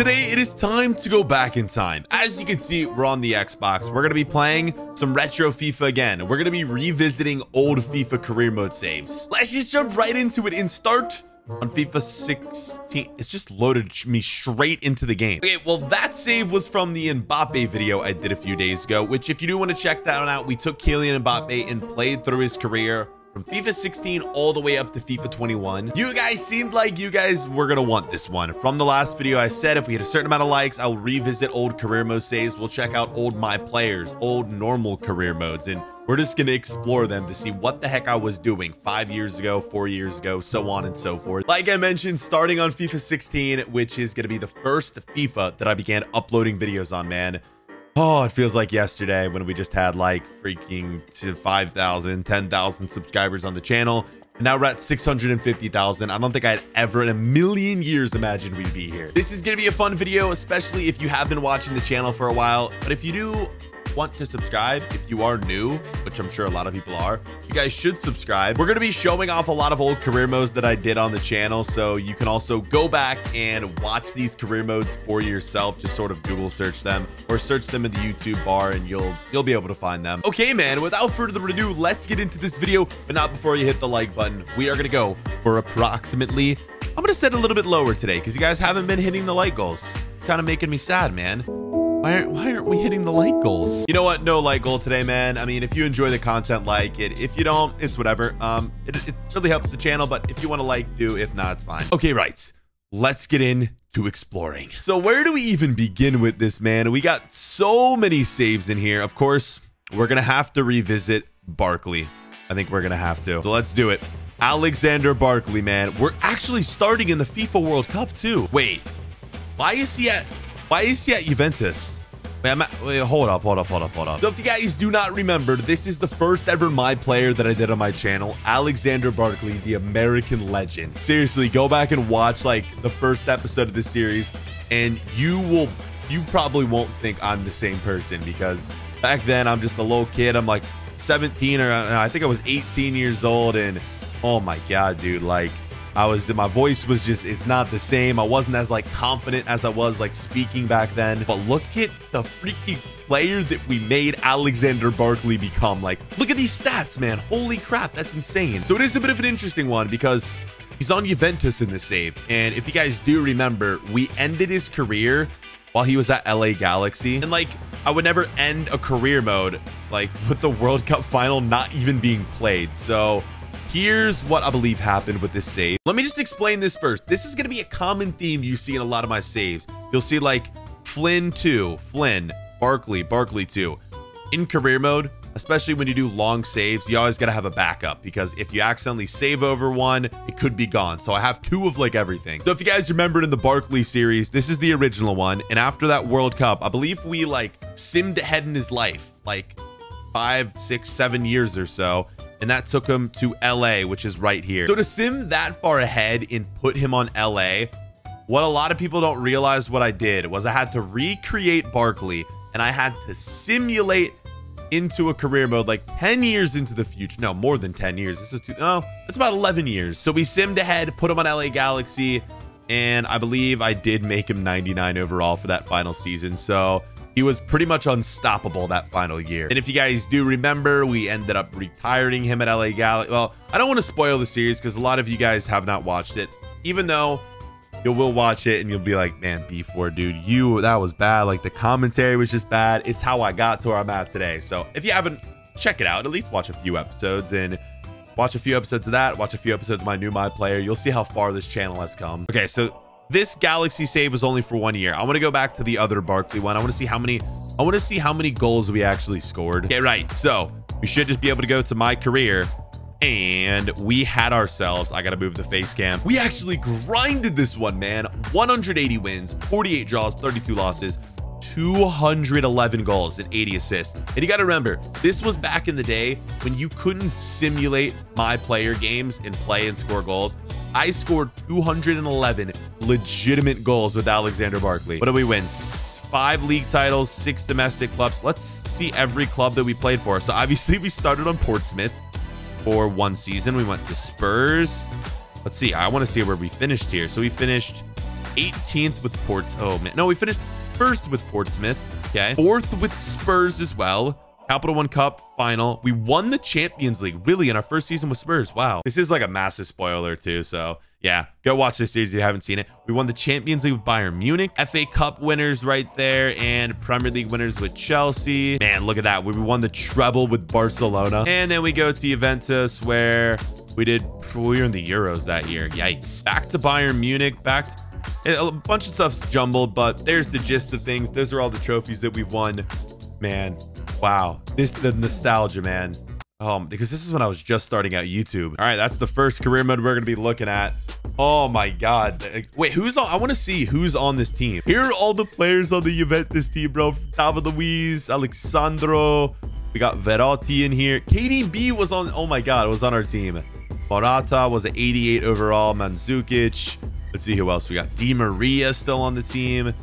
Today, it is time to go back in time. As you can see, we're on the Xbox. We're going to be playing some retro FIFA again. We're going to be revisiting old FIFA career mode saves. Let's just jump right into it and start on FIFA 16. It's just loaded me straight into the game. Okay, well, that save was from the Mbappe video I did a few days ago, which if you do want to check that one out, we took Kylian Mbappe and played through his career from FIFA 16 all the way up to FIFA 21. You guys seemed like you guys were going to want this one. From the last video, I said if we hit a certain amount of likes, I'll revisit old career mode saves. We'll check out old my players, old normal career modes, and we're just going to explore them to see what the heck I was doing five years ago, four years ago, so on and so forth. Like I mentioned, starting on FIFA 16, which is going to be the first FIFA that I began uploading videos on, man. Oh, it feels like yesterday when we just had like freaking 5,000, 10,000 subscribers on the channel. And now we're at 650,000. I don't think I'd ever in a million years imagined we'd be here. This is going to be a fun video, especially if you have been watching the channel for a while. But if you do want to subscribe, if you are new, which I'm sure a lot of people are, you guys should subscribe. We're going to be showing off a lot of old career modes that I did on the channel. So you can also go back and watch these career modes for yourself. Just sort of Google search them or search them in the YouTube bar and you'll you'll be able to find them. Okay, man, without further ado, let's get into this video. But not before you hit the like button. We are going to go for approximately I'm going to set a little bit lower today because you guys haven't been hitting the like goals. It's kind of making me sad, man. Why aren't, why aren't we hitting the like goals? You know what? No like goal today, man. I mean, if you enjoy the content, like it. If you don't, it's whatever. Um, it, it really helps the channel, but if you want to like, do. If not, it's fine. Okay, right. Let's get into exploring. So where do we even begin with this, man? We got so many saves in here. Of course, we're going to have to revisit Barkley. I think we're going to have to. So let's do it. Alexander Barkley, man. We're actually starting in the FIFA World Cup, too. Wait, why is he at why is he at Juventus? Wait, I'm at, wait, hold up, hold up, hold up, hold up. So if you guys do not remember, this is the first ever my player that I did on my channel, Alexander Barkley, the American legend. Seriously, go back and watch like the first episode of this series, and you will, you probably won't think I'm the same person because back then I'm just a little kid. I'm like 17 or I think I was 18 years old, and oh my god, dude, like I was my voice was just it's not the same. I wasn't as like confident as I was like speaking back then. But look at the freaky player that we made Alexander Barkley become. Like, look at these stats, man. Holy crap, that's insane. So it is a bit of an interesting one because he's on Juventus in this save. And if you guys do remember, we ended his career while he was at LA Galaxy. And like, I would never end a career mode like with the World Cup final not even being played. So Here's what I believe happened with this save. Let me just explain this first. This is going to be a common theme you see in a lot of my saves. You'll see like Flynn 2, Flynn, Barkley, Barkley 2. In career mode, especially when you do long saves, you always got to have a backup because if you accidentally save over one, it could be gone. So I have two of like everything. So if you guys remembered in the Barkley series, this is the original one. And after that World Cup, I believe we like simmed ahead in his life, like five, six, seven years or so and that took him to LA, which is right here. So to sim that far ahead and put him on LA, what a lot of people don't realize what I did was I had to recreate Barkley and I had to simulate into a career mode like 10 years into the future. No, more than 10 years. This is two, oh, it's about 11 years. So we simmed ahead, put him on LA Galaxy, and I believe I did make him 99 overall for that final season. So he was pretty much unstoppable that final year. And if you guys do remember, we ended up retiring him at LA Galaxy. Well, I don't want to spoil the series because a lot of you guys have not watched it, even though you will watch it and you'll be like, man, BFord, dude, you, that was bad. Like the commentary was just bad. It's how I got to where I'm at today. So if you haven't, check it out. At least watch a few episodes and watch a few episodes of that. Watch a few episodes of my new My Player. You'll see how far this channel has come. Okay, so this Galaxy save was only for one year. I want to go back to the other Barkley one. I want to see how many I want to see how many goals we actually scored. Okay, right. So we should just be able to go to my career and we had ourselves i gotta move the face cam we actually grinded this one man 180 wins 48 draws 32 losses 211 goals and 80 assists. And you got to remember, this was back in the day when you couldn't simulate my player games and play and score goals. I scored 211 legitimate goals with Alexander Barkley. What do we win? Five league titles, six domestic clubs. Let's see every club that we played for. So obviously we started on Portsmouth for one season. We went to Spurs. Let's see. I want to see where we finished here. So we finished 18th with Ports. Oh, man. No, we finished first with Portsmouth. Okay. Fourth with Spurs as well. Capital One Cup final. We won the Champions League, really, in our first season with Spurs. Wow. This is like a massive spoiler, too. So, yeah, go watch this series if you haven't seen it. We won the Champions League with Bayern Munich, FA Cup winners right there, and Premier League winners with Chelsea. Man, look at that. We won the treble with Barcelona. And then we go to Juventus, where we did, we were in the Euros that year. Yikes. Back to Bayern Munich, back to, a bunch of stuff's jumbled, but there's the gist of things. Those are all the trophies that we've won. Man, Wow. This the nostalgia, man. Um, because this is when I was just starting out YouTube. All right, that's the first career mode we're gonna be looking at. Oh my god. Wait, who's on? I want to see who's on this team. Here are all the players on the Juventus team, bro. David Luiz, Alexandro. We got Verratti in here. KDB was on. Oh my god, it was on our team. Morata was an 88 overall. Mandzukic. Let's see who else we got. Di Maria still on the team.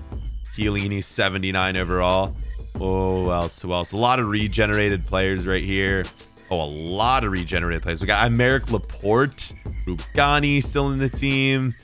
Chiellini 79 overall. Oh, who else? Who else? A lot of regenerated players right here. Oh, a lot of regenerated players. We got Aymeric Laporte, Rugani still in the team.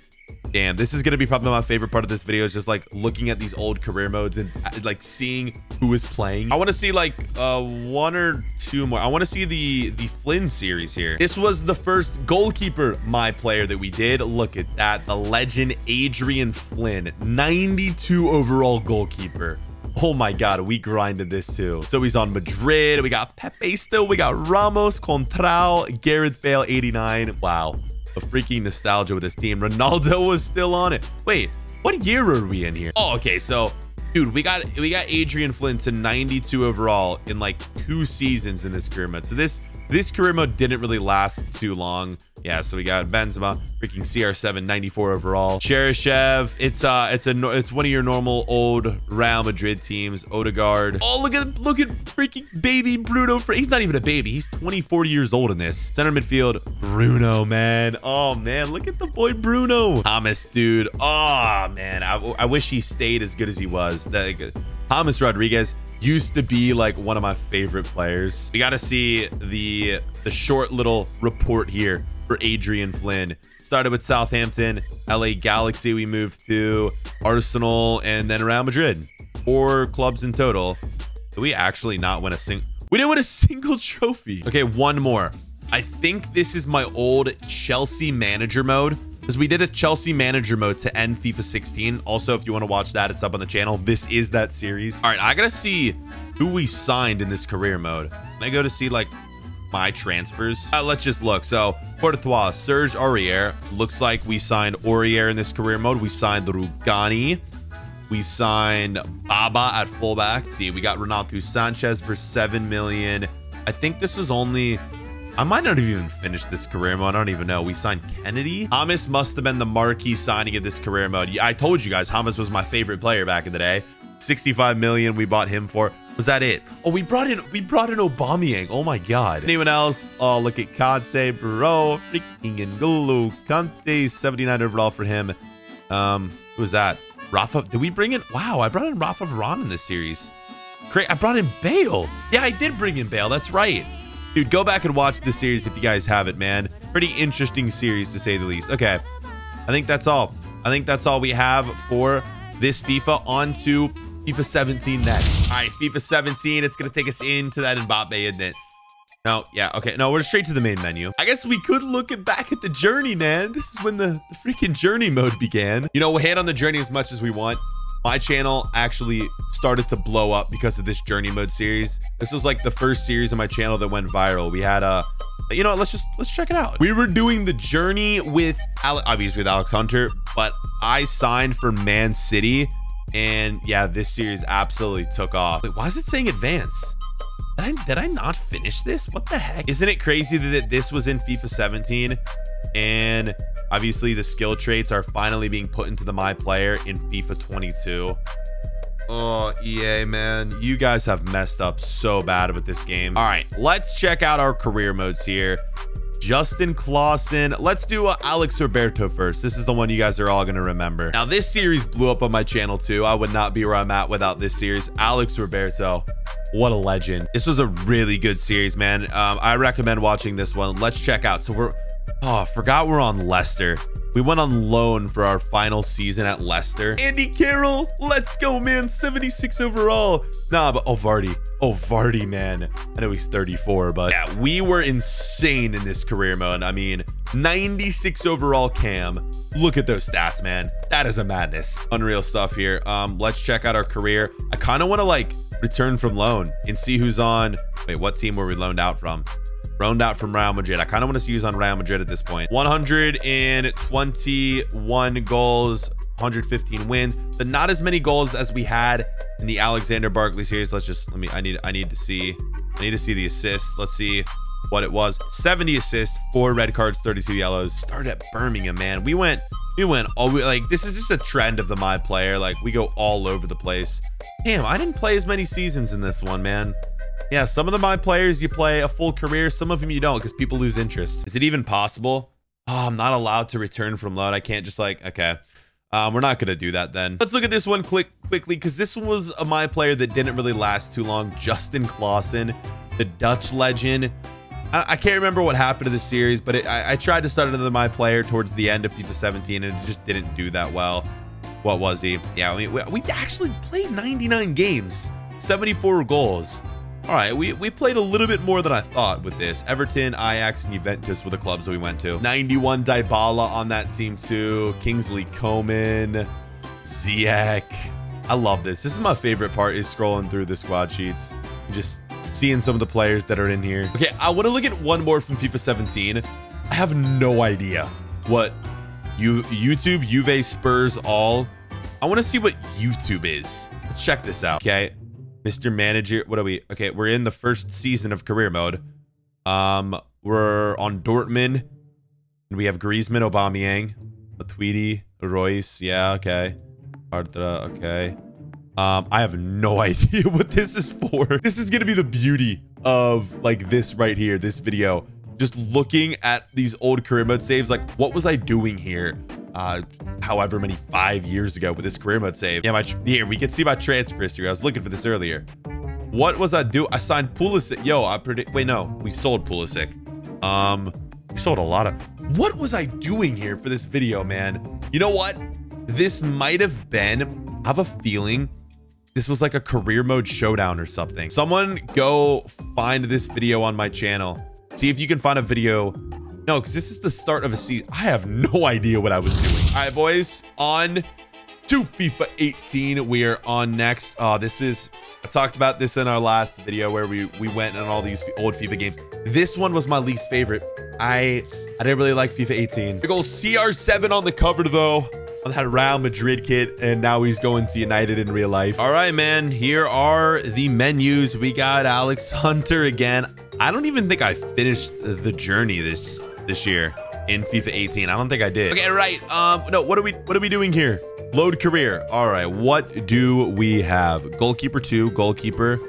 Damn, this is going to be probably my favorite part of this video is just like looking at these old career modes and uh, like seeing who is playing. I want to see like uh, one or two more. I want to see the, the Flynn series here. This was the first goalkeeper, my player that we did. Look at that. The legend Adrian Flynn, 92 overall goalkeeper. Oh my God, we grinded this too. So he's on Madrid. We got Pepe still. We got Ramos, Contral, Gareth Bale, 89. Wow. A freaking nostalgia with this team. Ronaldo was still on it. Wait, what year are we in here? Oh, okay. So, dude, we got we got Adrian Flynn to 92 overall in like two seasons in this career mode. So this this career mode didn't really last too long. Yeah, so we got Benzema, freaking CR7, 94 overall. Cheryshev, it's uh, it's a it's one of your normal old Real Madrid teams. Odegaard. Oh, look at look at freaking baby Bruno. He's not even a baby. He's 20, 40 years old in this. Center midfield, Bruno, man. Oh man, look at the boy Bruno. James, dude. Oh man, I, I wish he stayed as good as he was. That James Rodriguez used to be like one of my favorite players. We got to see the the short little report here for Adrian Flynn. Started with Southampton, LA Galaxy, we moved to Arsenal, and then Real Madrid. Four clubs in total. Did we actually not win a single? We didn't win a single trophy. Okay, one more. I think this is my old Chelsea manager mode because we did a Chelsea manager mode to end FIFA 16. Also, if you want to watch that, it's up on the channel. This is that series. All right, I got to see who we signed in this career mode. Can I go to see like my transfers. Uh, let's just look. So Courtois, Serge Aurier. Looks like we signed Aurier in this career mode. We signed Rugani. We signed Baba at fullback. See, we got Renato Sanchez for seven million. I think this was only. I might not have even finished this career mode. I don't even know. We signed Kenedy. James must have been the marquee signing of this career mode. I told you guys, James was my favorite player back in the day. 65 million we bought him for. Was that it? Oh, we brought in we brought in Aubameyang. Oh my god. Anyone else? Oh, look at Kante, bro. Freaking N'Golo Kante, 79 overall for him. Um, who was that? Rafa. Did we bring in? Wow, I brought in Rafa Varane in this series. Great. I brought in Bale. Yeah, I did bring in Bale. That's right. Dude, go back and watch this series if you guys have it, man. Pretty interesting series to say the least. Okay. I think that's all. I think that's all we have for this FIFA. On to FIFA 17 next. All right, FIFA 17. It's going to take us into that Mbappe, isn't it? No, yeah, okay. No, we're straight to the main menu. I guess we could look at back at the journey, man. This is when the, the freaking journey mode began. You know, we'll hit on the journey as much as we want. My channel actually started to blow up because of this journey mode series. This was like the first series of my channel that went viral. We had a you know, let's just let's check it out. We were doing the journey with obviously with Alex Hunter, but I signed for Man City and yeah, this series absolutely took off. Wait, why is it saying advance? Did I, did I not finish this? What the heck? Isn't it crazy that this was in FIFA 17 and obviously the skill traits are finally being put into the My Player in FIFA 22? Oh, EA, man. You guys have messed up so bad with this game. All right, let's check out our career modes here. Justin Clausen. Let's do uh, Alex Roberto first. This is the one you guys are all going to remember. Now, this series blew up on my channel too. I would not be where I'm at without this series. Alex Roberto. What a legend. This was a really good series, man. Um, I recommend watching this one. Let's check out. So we're... Oh, forgot we're on Leicester. We went on loan for our final season at Leicester. Andy Carroll, let's go, man. 76 overall. Nah, but oh, Vardy. Oh, Vardy, man. I know he's 34, but yeah, we were insane in this career mode. I mean, 96 overall cam. Look at those stats, man. That is a madness. Unreal stuff here. Um, let's check out our career. I kind of want to like return from loan and see who's on. Wait, what team were we loaned out from? Loaned out from Real Madrid. I kind of want to see who's on Real Madrid at this point. 121 goals, 115 wins, but not as many goals as we had in the Alexander Barkley series. Let's just let me. I need. I need to see. I need to see the assists. Let's see what it was. 70 assists, four red cards, 32 yellows. Started at Birmingham, man. We went. We went all like this is just a trend of the my player. Like we go all over the place. Damn, I didn't play as many seasons in this one, man. Yeah, some of the my players you play a full career, some of them you don't because people lose interest. Is it even possible? Oh, I'm not allowed to return from load. I can't just like, okay. Um, we're not going to do that then. Let's look at this one quick quickly because this one was a my player that didn't really last too long. Justin Clausen, the Dutch legend. I, I can't remember what happened to the series, but it, I, I, tried to start another my player towards the end of FIFA 17 and it just didn't do that well. What was he? Yeah, we, we actually played 99 games, 74 goals. All right, we, we played a little bit more than I thought with this. Everton, Ajax, and Juventus were the clubs that we went to. 91 Dybala on that team too. Kingsley Coman, Ziyech. I love this. This is my favorite part is scrolling through the squad sheets. Just seeing some of the players that are in here. Okay, I want to look at one more from FIFA 17. I have no idea what you YouTube, Juve, Spurs, all. I want to see what YouTube is. Let's check this out. Okay. Mr. Manager. What are we? Okay, we're in the first season of career mode. Um, we're on Dortmund, and we have Griezmann, Aubameyang, Tweedy, Reus. Yeah, okay. Bartra, okay. Um, I have no idea what this is for. This is gonna be the beauty of like this right here, this video. Just looking at these old career mode saves, like what was I doing here? uh, however many five years ago with this career mode save. Yeah, my here we can see my transfer history. I was looking for this earlier. What was I do? I signed Pulisic. Yo, I predict. Wait, no, we sold Pulisic. Um, we sold a lot of. What was I doing here for this video, man? You know what? This might have been. I have a feeling this was like a career mode showdown or something. Someone go find this video on my channel. See if you can find a video no, because this is the start of a season. I have no idea what I was doing. All right, boys, on to FIFA 18. We are on next. Uh, this is, I talked about this in our last video where we, we went on all these old FIFA games. This one was my least favorite. I, I didn't really like FIFA 18. Big old CR7 on the cover, though on that Real Madrid kit, and now he's going to United in real life. All right, man, here are the menus. We got Alex Hunter again. I don't even think I finished the journey this this year in FIFA 18. I don't think I did. Okay, right. Um, no, what are we what are we doing here? Load career. All right, what do we have? Goalkeeper two, goalkeeper,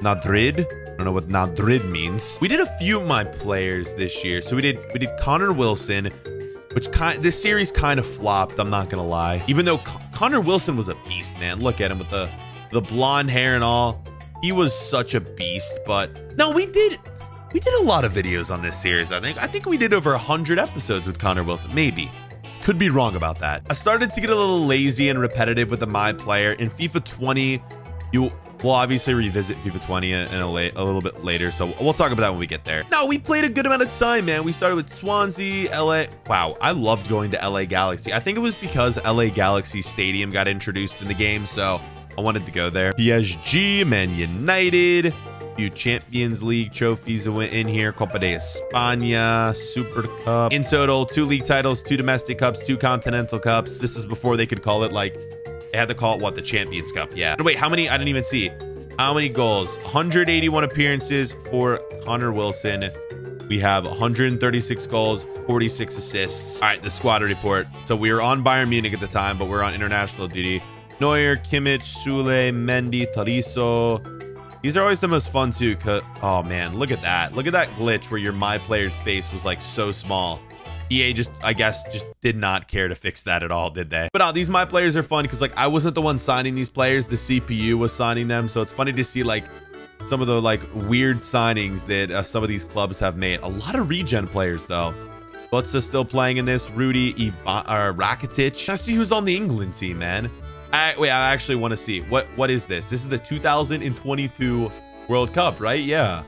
Madrid. I don't know what Madrid means. We did a few of my players this year. So we did we did Connor Wilson, which kind this series kind of flopped. I'm not gonna lie. Even though Con Connor Wilson was a beast, man. Look at him with the the blonde hair and all. He was such a beast. But no, we did we did a lot of videos on this series, I think. I think we did over 100 episodes with Connor Wilson. Maybe. Could be wrong about that. I started to get a little lazy and repetitive with the My Player. In FIFA 20, you will obviously revisit FIFA 20 in a, a little bit later, so we'll talk about that when we get there. Now, we played a good amount of time, man. We started with Swansea, LA. Wow, I loved going to LA Galaxy. I think it was because LA Galaxy Stadium got introduced in the game, so I wanted to go there. PSG, Man United, few Champions League trophies that went in here. Copa de España, Super Cup. In total, two league titles, two domestic cups, two continental cups. This is before they could call it like, they had to call it what? The Champions Cup. Yeah. Wait, how many? I didn't even see. How many goals? 181 appearances for Connor Wilson. We have 136 goals, 46 assists. All right, the squad report. So we were on Bayern Munich at the time, but we're on international duty. Neuer, Kimmich, Sule, Mendy, Tolisso, these are always the most fun too. Oh man, look at that. Look at that glitch where your my player's face was like so small. EA just, I guess, just did not care to fix that at all, did they? But uh, these my players are fun because like I wasn't the one signing these players. The CPU was signing them. So it's funny to see like some of the like weird signings that uh, some of these clubs have made. A lot of regen players though. Butsa still playing in this. Rudy Ivan, uh, Rakitic. I see who's on the England team, man. I, wait, I actually want to see. What What is this? This is the 2022 World Cup, right? Yeah.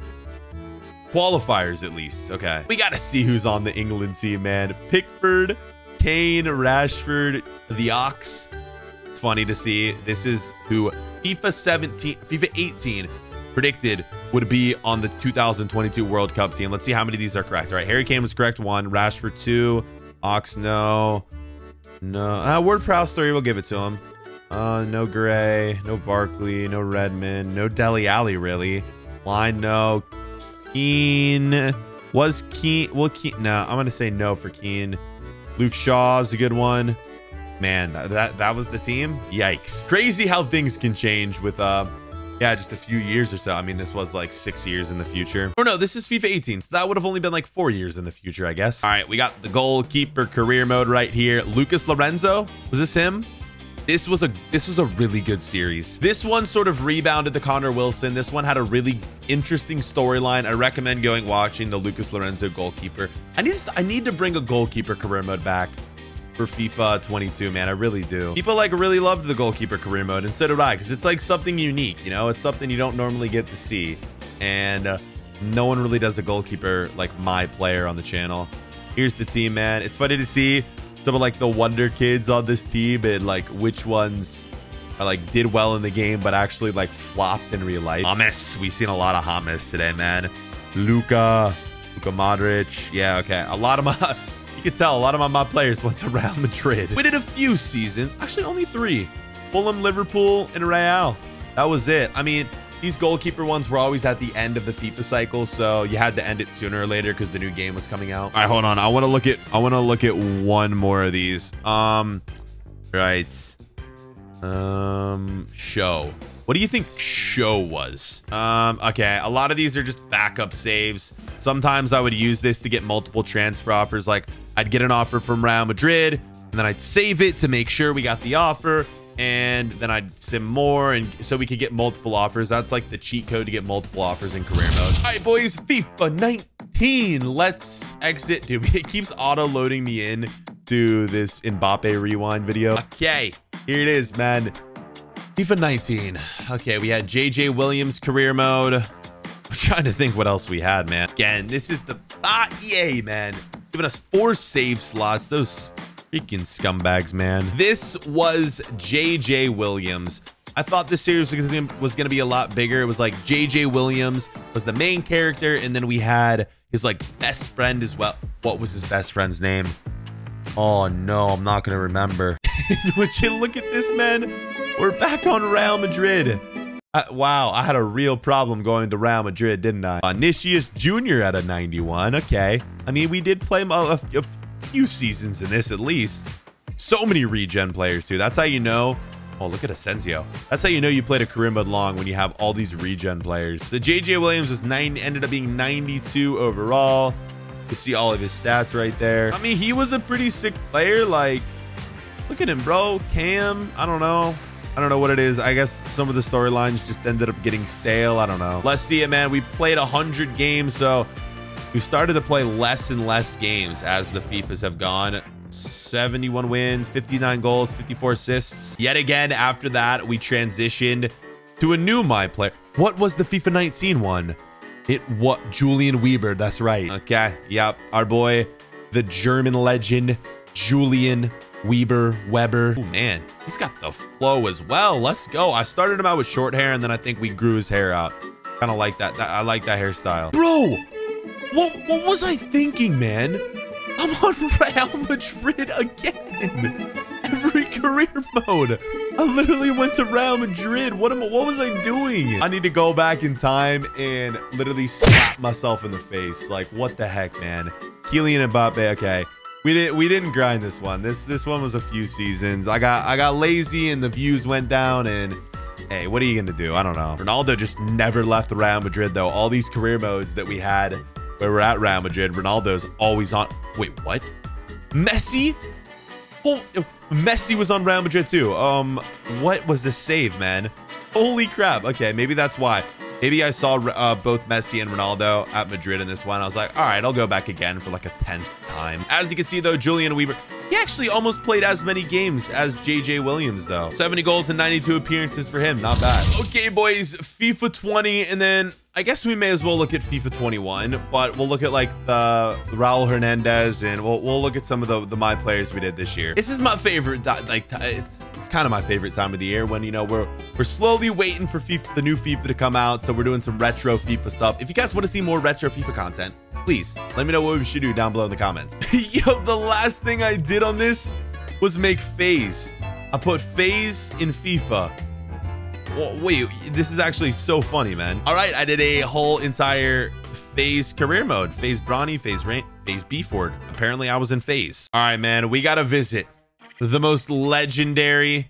Qualifiers, at least. Okay. We got to see who's on the England team, man. Pickford, Kane, Rashford, the Ox. It's funny to see. This is who FIFA 17, FIFA 18 predicted would be on the 2022 World Cup team. Let's see how many of these are correct. All right, Harry Kane was correct. One. Rashford, two. Ox, no. No. Uh, Ward Prowse, three. We'll give it to him. Uh, no Gray, no Barkley, no Redmond, no Dele Alli, really. Line, no. Keane. Was Keane. Well, Keane. No, I'm to say no for Keane. Luke Shaw's a good one. Man, that that was the team. Yikes. Crazy how things can change with uh yeah, just a few years or so. I mean, this was like six years in the future. Or no, this is FIFA 18. So that would have only been like four years in the future, I guess. All right, we got the goalkeeper career mode right here. Lucas Lorenzo. Was this him? This was a this was a really good series. This one sort of rebounded the Connor Wilson. This one had a really interesting storyline. I recommend going watching the Lucas Lorenzo goalkeeper. I need to, I need to bring a goalkeeper career mode back for FIFA 22, man. I really do. People like really loved the goalkeeper career mode, and so did I, because it's like something unique, you know? It's something you don't normally get to see. And uh, no one really does a goalkeeper like my player on the channel. Here's the team, man. It's funny to see some of like the wonder kids on this team and like which ones are like did well in the game, but actually like flopped in real life. James. We've seen a lot of James today, man. Luca, Luka Modric. Yeah, okay. A lot of my you can tell a lot of my, my players went to Real Madrid. We did a few seasons, actually only three. Fulham, Liverpool, and Real. That was it. I mean, these goalkeeper ones were always at the end of the FIFA cycle, so you had to end it sooner or later because the new game was coming out. All right, hold on. I want to look at I want to look at one more of these. Um, right. Um, show. What do you think show was? Um, okay, a lot of these are just backup saves. Sometimes I would use this to get multiple transfer offers. Like I'd get an offer from Real Madrid, and then I'd save it to make sure we got the offer, and then I'd sim more, and so we could get multiple offers. That's like the cheat code to get multiple offers in career mode. All right, boys, FIFA 19. Let's exit. Dude, it keeps auto loading me in to this Mbappe rewind video. Okay, here it is, man. FIFA 19. Okay, we had JJ Williams career mode. I'm trying to think what else we had, man. Again, this is the ah, EA, man. Giving us four save slots. Those freaking scumbags, man. This was JJ Williams. I thought this series was going to be a lot bigger. It was like JJ Williams was the main character, and then we had his like best friend as well. What was his best friend's name? Oh no, I'm not gonna remember. Would you look at this, man? We're back on Real Madrid. Wow, I had a real problem going to Real Madrid, didn't I? Vinicius Jr. at a 91. Okay. I mean, we did play a, a few seasons in this at least. So many regen players, too. That's how you know. Oh, look at Asensio. That's how you know you played a mode long when you have all these regen players. The JJ Williams was nine, ended up being 92 overall. You see all of his stats right there. I mean, he was a pretty sick player. Like, look at him, bro. Cam, I don't know. I don't know what it is. I guess some of the storylines just ended up getting stale. I don't know. Let's see it, man. We played 100 games, so we've started to play less and less games as the FIFAs have gone. 71 wins, 59 goals, 54 assists. Yet again, after that, we transitioned to a new My Player. What was the FIFA 19 one? It what Julian Weber. That's right. Okay. Yep. Our boy, the German legend, Julian Weber, Weber. Oh, man, he's got the flow as well. Let's go. I started him out with short hair, and then I think we grew his hair out. Kind of like that. that. I like that hairstyle. Bro, what, what was I thinking, man? I'm on Real Madrid again. Every career mode. I literally went to Real Madrid. What am what was I doing? I need to go back in time and literally slap myself in the face. Like, what the heck, man? Kylian Mbappe, okay. We didn't we didn't grind this one. This this one was a few seasons. I got I got lazy and the views went down and hey, what are you gonna do? I don't know. Ronaldo just never left Real Madrid though. All these career modes that we had where we're at Real Madrid, Ronaldo's always on. Wait, what? Messi? Oh, Messi was on Real Madrid too. Um, what was the save, man? Holy crap. Okay, maybe that's why. Maybe I saw uh, both Messi and Ronaldo at Madrid in this one. I was like, all right, I'll go back again for like a 10th time. As you can see, though, Julian Weber, he actually almost played as many games as JJ Williams, though. 70 goals and 92 appearances for him. Not bad. Okay, boys, FIFA 20. And then I guess we may as well look at FIFA 21, but we'll look at like the Raul Hernandez and we'll, we'll look at some of the, the my players we did this year. This is my favorite. Like, it's, it's kind of my favorite time of the year when, you know, we're we're slowly waiting for FIFA, the new FIFA to come out. So we're doing some retro FIFA stuff. If you guys want to see more retro FIFA content, please let me know what we should do down below in the comments. Yo, the last thing I did on this was make FaZe. I put FaZe in FIFA. Well, wait, this is actually so funny, man. All right, I did a whole entire FaZe career mode. FaZe Bronny, FaZe Rain, FaZe BFord. Apparently I was in FaZe. All right, man, we got to visit the most legendary,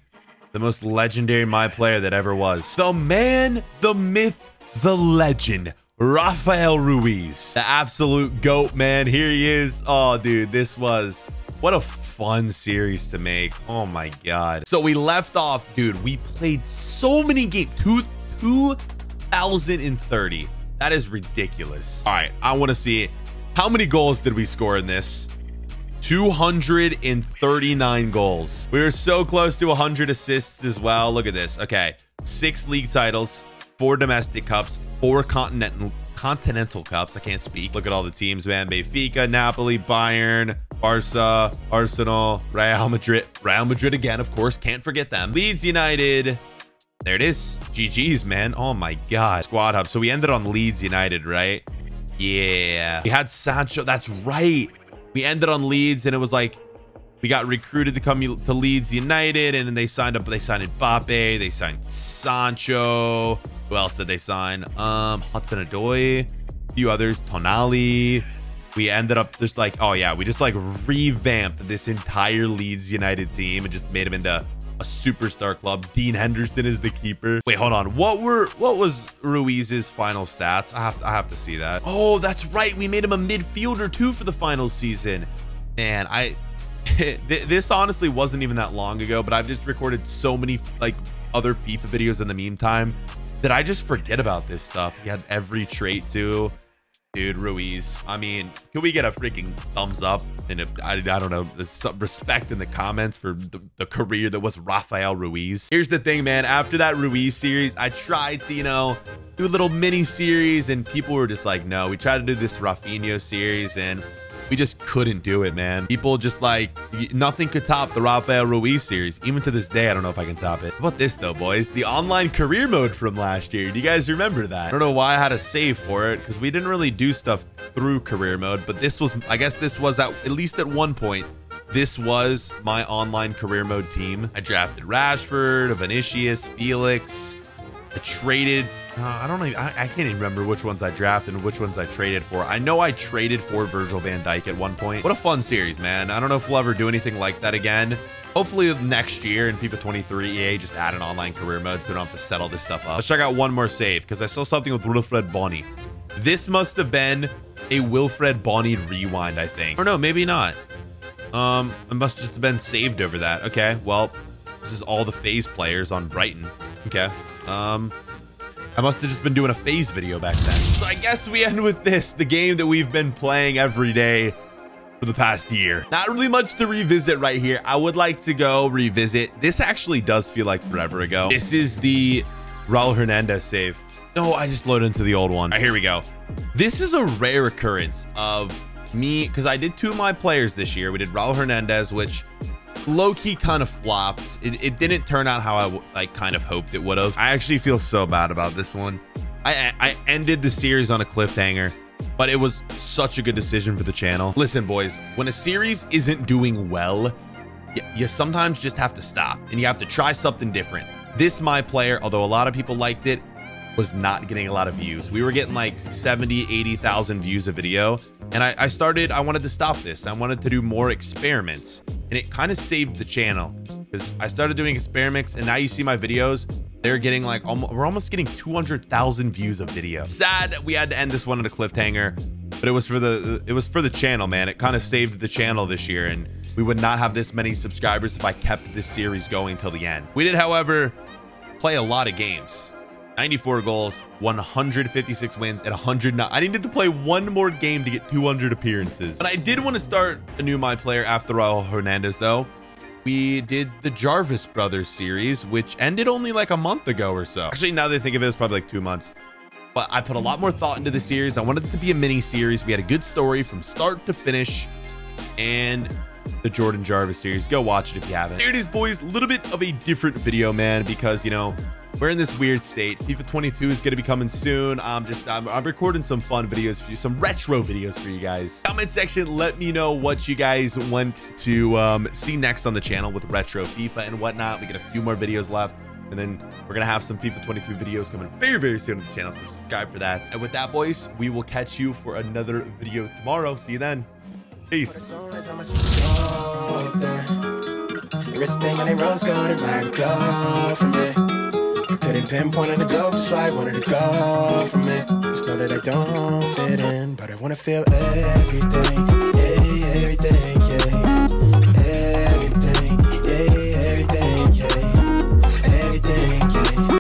the most legendary my player that ever was. The man, the myth, the legend, Rafael Ruiz. The absolute GOAT, man. Here he is. Oh, dude, this was, what a fun series to make. Oh my God. So we left off, dude, we played so many games, two, 2,030. That is ridiculous. All right, I want to see how many goals did we score in this? 239 goals. We were so close to 100 assists as well. Look at this. Okay. Six league titles, four domestic cups, four continental continental cups. I can't speak. Look at all the teams, man. Benfica, Napoli, Bayern, Barca, Arsenal, Real Madrid. Real Madrid again, of course. Can't forget them. Leeds United. There it is. GG's, man. Oh my God. Squad hub. So we ended on Leeds United, right? Yeah. We had Sancho. That's right we ended on Leeds and it was like we got recruited to come to Leeds United and then they signed up they signed Mbappe they signed Sancho. Who else did they sign? Um Hudson Odoi a few others Tonali we ended up just like oh yeah we just like revamped this entire Leeds United team and just made them into a superstar club. Dean Henderson is the keeper. Wait, hold on. What were what was Ruiz's final stats? I have to, I have to see that. Oh, that's right. We made him a midfielder too for the final season. Man, I this honestly wasn't even that long ago, but I've just recorded so many like other FIFA videos in the meantime that I just forget about this stuff. He had every trait too. Dude, Ruiz. I mean, can we get a freaking thumbs up and I, I don't know, some respect in the comments for the, the career that was Rafael Ruiz? Here's the thing, man. After that Ruiz series, I tried to, you know, do a little mini series and people were just like, no, we tried to do this Rafinha series and we just couldn't do it, man. People just like, nothing could top the Rafael Ruiz series. Even to this day, I don't know if I can top it. How about this though, boys? The online career mode from last year. Do you guys remember that? I don't know why I had to save for it because we didn't really do stuff through career mode, but this was, I guess this was at, at least at one point, this was my online career mode team. I drafted Rashford, Vinicius, Felix. I traded uh, I don't even, I, I, can't even remember which ones I drafted and which ones I traded for. I know I traded for Virgil van Dijk at one point. What a fun series, man. I don't know if we'll ever do anything like that again. Hopefully next year in FIFA 23, EA just add an online career mode so we don't have to set all this stuff up. Let's check out one more save because I saw something with Wilfried Bony. This must have been a Wilfried Bony rewind, I think. Or no, maybe not. Um, it must just have been saved over that. Okay, well, this is all the FaZe players on Brighton. Okay. Um, I must have just been doing a FaZe video back then. So I guess we end with this, the game that we've been playing every day for the past year. Not really much to revisit right here. I would like to go revisit. This actually does feel like forever ago. This is the Raul Hernandez save. No, I just loaded into the old one. Right, here we go. This is a rare occurrence of me because I did two of my players this year. We did Raul Hernandez, which low-key kind of flopped. It, it didn't turn out how I like kind of hoped it would have. I actually feel so bad about this one. I, I ended the series on a cliffhanger, but it was such a good decision for the channel. Listen, boys, when a series isn't doing well, you, you sometimes just have to stop and you have to try something different. This My Player, although a lot of people liked it, was not getting a lot of views. We were getting like 70, 80,000 views a video. And I, I started, I wanted to stop this. I wanted to do more experiments and it kind of saved the channel because I started doing experiments and now you see my videos. They're getting like, almost, we're almost getting 200,000 views of video. Sad that we had to end this one on a cliffhanger, but it was for the, it was for the channel, man. It kind of saved the channel this year and we would not have this many subscribers if I kept this series going till the end. We did, however, play a lot of games. 94 goals, 156 wins, and 109. I needed to play one more game to get 200 appearances. But I did want to start a new My Player after Raul Hernandez, though. We did the Jarvis Brothers series, which ended only like a month ago or so. Actually, now that I think of it, it's probably like two months. But I put a lot more thought into the series. I wanted it to be a mini series. We had a good story from start to finish. And the Jordan Jarvis series. Go watch it if you haven't. There it is, boys. A little bit of a different video, man, because, you know, we're in this weird state. FIFA 22 is going to be coming soon. I'm just, I'm, I'm, recording some fun videos for you, some retro videos for you guys. Comment section, let me know what you guys want to um, see next on the channel with retro FIFA and whatnot. We got a few more videos left. And then we're going to have some FIFA 22 videos coming very, very soon on the channel. So subscribe for that. And with that, boys, we will catch you for another video tomorrow. See you then. Peace. Everything rose gold and glow from. Couldn't pinpoint on the globe, so I wanted to go from it. Just know that I don't fit in, but I wanna feel everything, yeah, everything.